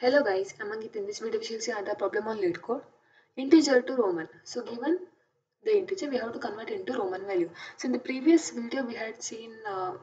Hello guys, I'm Ankit. In this video we shall see another problem on LeetCode. Integer to Roman. So given the integer we have to convert into Roman value. So in the previous video we had seen uh,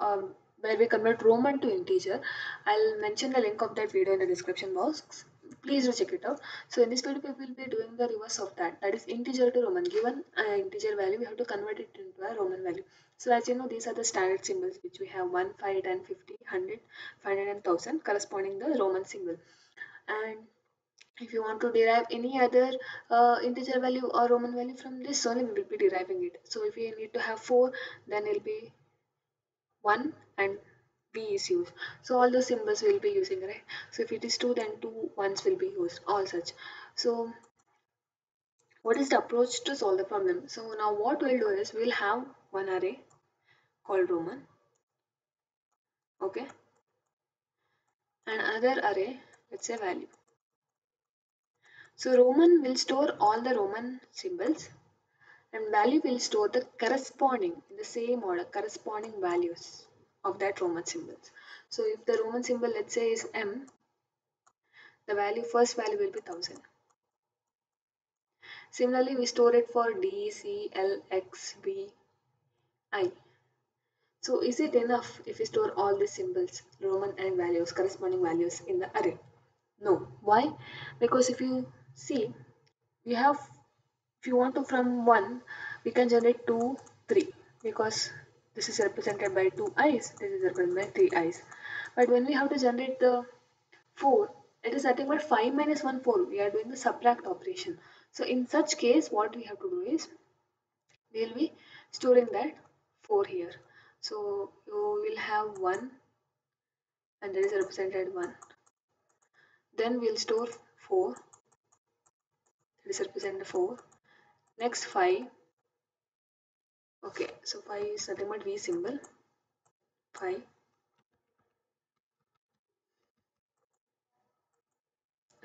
um, where we convert Roman to integer. I'll mention the link of that video in the description box. Please do check it out. So in this video we will be doing the reverse of that. That is integer to Roman. Given an integer value we have to convert it into a Roman value. So as you know these are the standard symbols which we have 1, 5, 10, 50, 100, 500 and 1000 corresponding the Roman symbol. And if you want to derive any other uh, integer value or Roman value from this only we will be deriving it. So if we need to have 4 then it will be 1 and V is used. So all the symbols will be using right. So if it is 2 then two ones will be used all such. So what is the approach to solve the problem? So now what we'll do is we'll have one array called Roman okay and another array let's say value so Roman will store all the Roman symbols and value will store the corresponding in the same order corresponding values of that Roman symbols. So if the Roman symbol let's say is M, the value first value will be 1000. Similarly we store it for D, C, L, X, V, I. So is it enough if we store all the symbols, Roman and values, corresponding values in the array? No. Why? Because if you see, we have, if you want to from 1, we can generate 2, 3 because this is represented by 2 eyes, this is represented by 3 eyes. But when we have to generate the 4, it is nothing but 5 minus 1, 4. We are doing the subtract operation. So in such case, what we have to do is, we will be storing that 4 here. So you will have 1 and there is represented 1. Then we'll store 4. That is represented 4. Next 5. Okay, so 5 is nothing but V symbol. 5.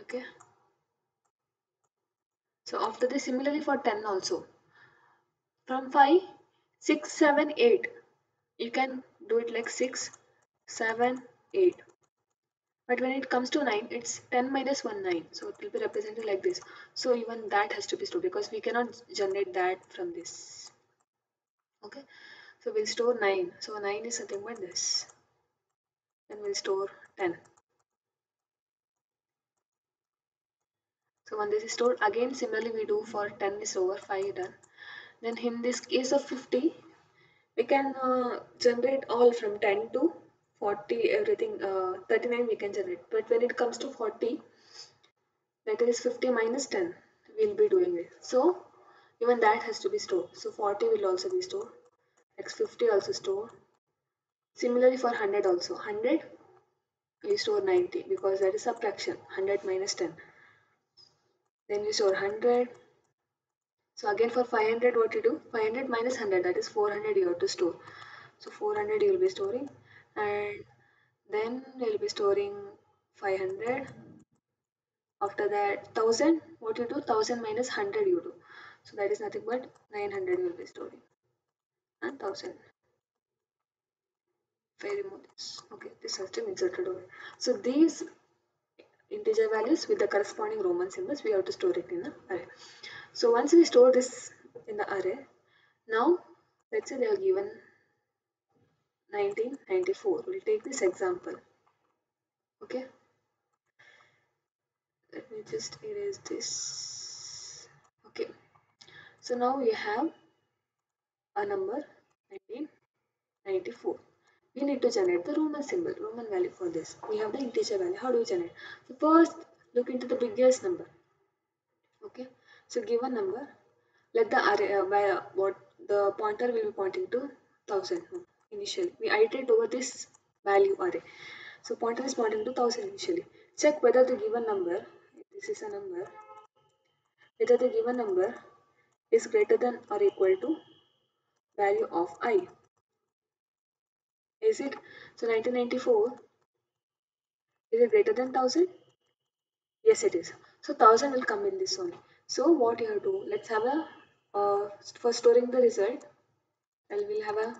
Okay. So after this similarly for 10 also. From 5, 6, 7, 8 you can do it like 6 7 8 but when it comes to 9 it's 10 minus 1 9 so it will be represented like this so even that has to be stored because we cannot generate that from this okay? So we'll store 9 so 9 is something but this. Then we'll store 10 so when this is stored again similarly we do for 10 is over 5 done. Then in this case of 50 we can uh, generate all from 10 to 40 everything uh, 39 we can generate. But when it comes to 40 that is 50 minus 10 we'll be doing it. So even that has to be stored. So 40 will also be stored. X50 also stored. Similarly for 100 also. 100 we store 90 because that is subtraction. 100 minus 10 then we store 100 so again for 500 what you do? 500 minus 100 that is 400 you have to store. So 400 you will be storing. And then you will be storing 500 after that 1000 what you do? 1000 minus 100 you do so that is nothing but 900 will be storing and 1000 very remove this okay this has to be inserted over so these integer values with the corresponding roman symbols we have to store it in the array so once we store this in the array, now let's say they are given 1994. We'll take this example. Okay. Let me just erase this. Okay. So now we have a number 1994. We need to generate the Roman symbol, Roman value for this. We have the integer value. How do we generate? So first look into the biggest number. Okay so given number, let the array uh, by uh, what the pointer will be pointing to 1000 initially. We iterate over this value array. So pointer is pointing to 1000 initially. Check whether the given number, this is a number, whether the given number is greater than or equal to value of i. Is it? So 1994, is it greater than 1000? Yes, it is. So 1000 will come in this only. So what you have to do, let's have a, uh, for storing the result, I will have a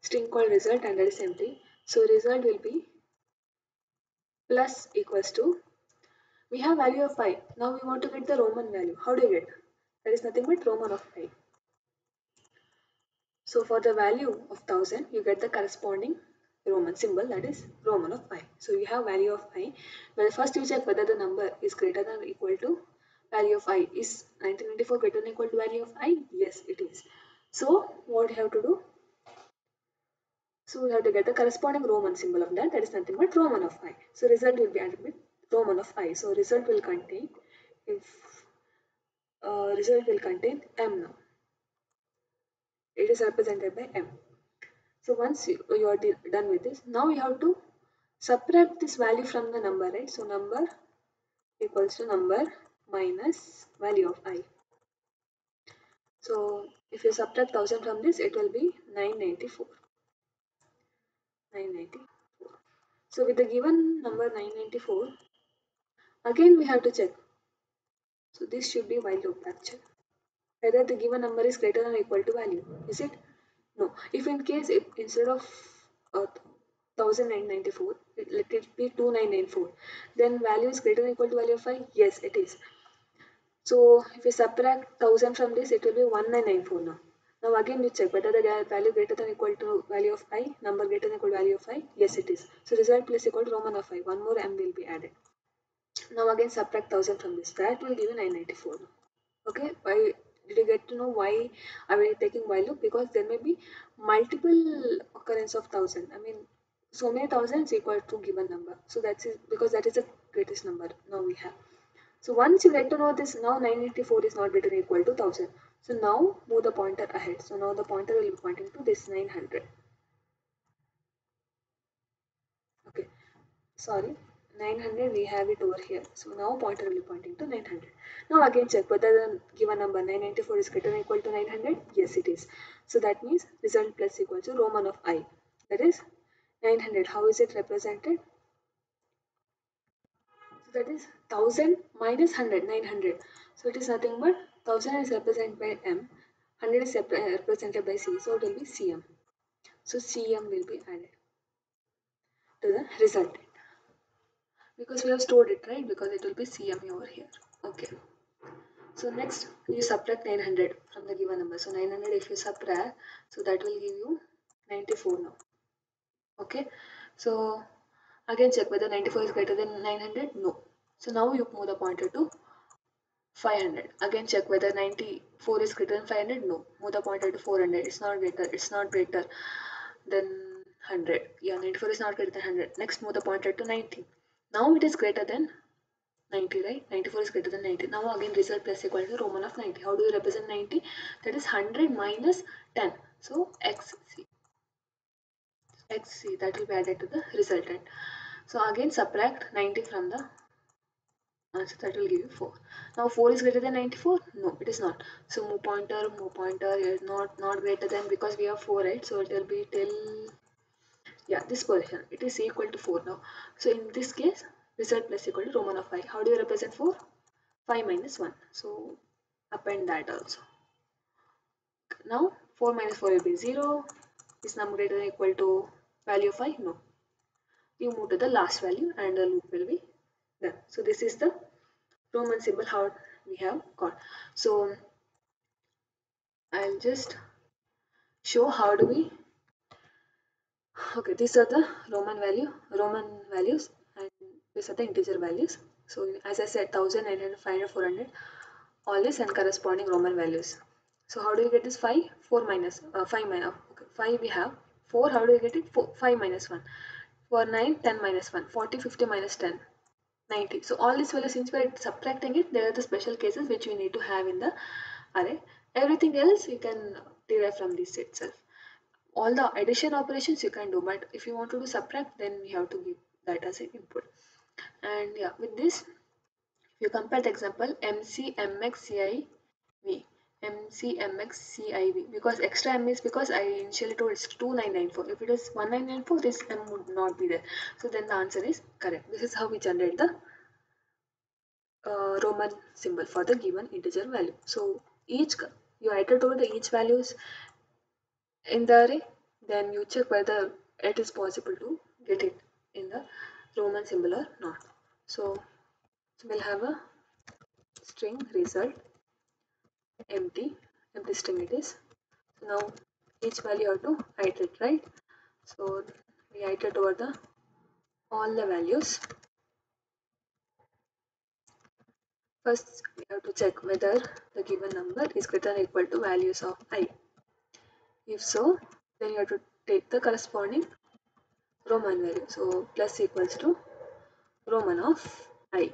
string called result and that is empty. So result will be plus equals to we have value of pi. Now we want to get the Roman value. How do you get? That is nothing but Roman of pi. So for the value of 1000, you get the corresponding Roman symbol that is Roman of pi. So you have value of pi. Well, first you check whether the number is greater than or equal to value of i. Is 1994 greater than or equal to value of i? Yes, it is. So what you have to do? So we have to get the corresponding Roman symbol of that. That is nothing but Roman of i. So result will be added with Roman of i. So result will contain if uh, result will contain m now. It is represented by m. So once you, you are done with this, now you have to subtract this value from the number, right? So number equals to number minus value of i. So if you subtract 1000 from this, it will be 994. 994. So with the given number 994, again we have to check. So this should be while loop actually. Whether the given number is greater than or equal to value. Is it? No. If in case if instead of uh, 1994, let it be 2994, then value is greater than or equal to value of 5? Yes, it is. So if you subtract 1000 from this, it will be 1994 now. Now again you check whether the value greater than equal to value of i, number greater than equal to value of i. Yes, it is. So result plus equal to Roman of i. One more m will be added. Now again subtract 1000 from this. That will give you 994. Okay, why did you get to know why are we taking while loop? Because there may be multiple occurrence of 1000. I mean, so many thousands equal to given number. So that's it, because that is the greatest number now we have. So once you get to know this, now 984 is not greater equal to 1000. So now move the pointer ahead. So now the pointer will be pointing to this 900. Okay, sorry, 900 we have it over here. So now pointer will be pointing to 900. Now again check whether the given number 994 is greater than equal to 900. Yes, it is. So that means result plus equal to Roman of i. That is 900. How is it represented? So that is 1000 minus 100, 900. So it is nothing but 1000 is represented by M, 100 is uh, represented by C, so it will be CM. So CM will be added to the resultant because we have stored it right because it will be CM over here. Okay. So next you subtract 900 from the given number. So 900 if you subtract, so that will give you 94 now. Okay. So again check whether 94 is greater than 900. No. So now you move the pointer to 500 again check whether 94 is greater than 500 no move the pointer to 400 it's not greater it's not greater than 100 yeah 94 is not greater than 100 next move the pointer to 90 now it is greater than 90 right? 94 is greater than 90 now again result plus equal to roman of 90 how do you represent 90 that is 100 minus 10 so xc xc that will be added to the resultant. So again subtract 90 from the answer that will give you 4 now 4 is greater than 94 no it is not. So move pointer move pointer is not not greater than because we have 4 right? So it will be till yeah this position it is equal to 4 now. So in this case result plus equal to roman of 5 how do you represent 4 5 minus 1 so append that also. Now 4 minus 4 will be 0 is number greater than equal to value of 5 no. You move to the last value and the loop will be done. So this is the Roman symbol how we have got. So I'll just show how do we okay these are the Roman value Roman values and these are the integer values. So as I said 1000, 900, 500, 400 all this and corresponding Roman values. So how do you get this 5? 4 minus uh, 5 minus okay 5 we have. 4 how do you get it? 4, 5 minus 1 for 9 10 minus 1 40 50 minus 10 90 so all these values since we're subtracting it there are the special cases which we need to have in the array. Everything else you can derive from this itself all the addition operations you can do but if you want to do subtract then we have to give that as an input. And yeah with this if you compare the example mc mx civ mc mx civ because extra m is because i initially told it's 2994 if it is 1994 this m would not be there. So then the answer is correct. This is how we generate the uh, roman symbol for the given integer value. So each you iter to the each values in the array then you check whether it is possible to get it in the roman symbol or not. So we'll have a string result. Empty. Empty string it is. So now each value have to iterate right? So we iterate over the all the values. First we have to check whether the given number is greater than equal to values of i if so then you have to take the corresponding roman value. So plus equals to roman of i.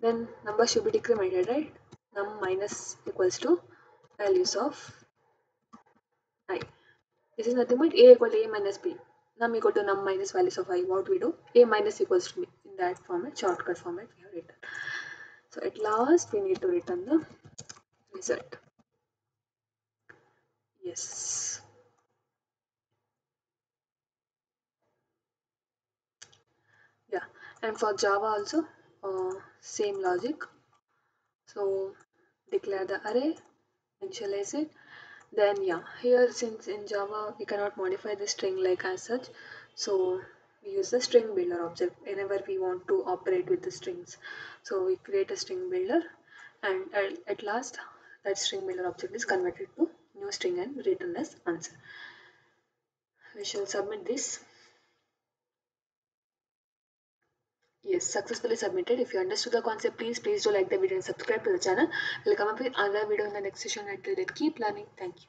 Then number should be decremented right? Num minus equals to values of i. This is nothing but a equal to a minus b. Num equal to num minus values of i what we do? A minus equals to b in that format shortcut format we have written. So at last we need to return the result yes. Yeah and for java also uh, same logic. So declare the array initialize it. Then yeah here since in java we cannot modify the string like as such so we use the string builder object whenever we want to operate with the strings. So we create a string builder and at last that string builder object is converted to new string and written as answer we shall submit this Yes, successfully submitted. If you understood the concept, please, please do like the video and subscribe to the channel. We'll come up with another video in the next session. Until then, keep learning. Thank you.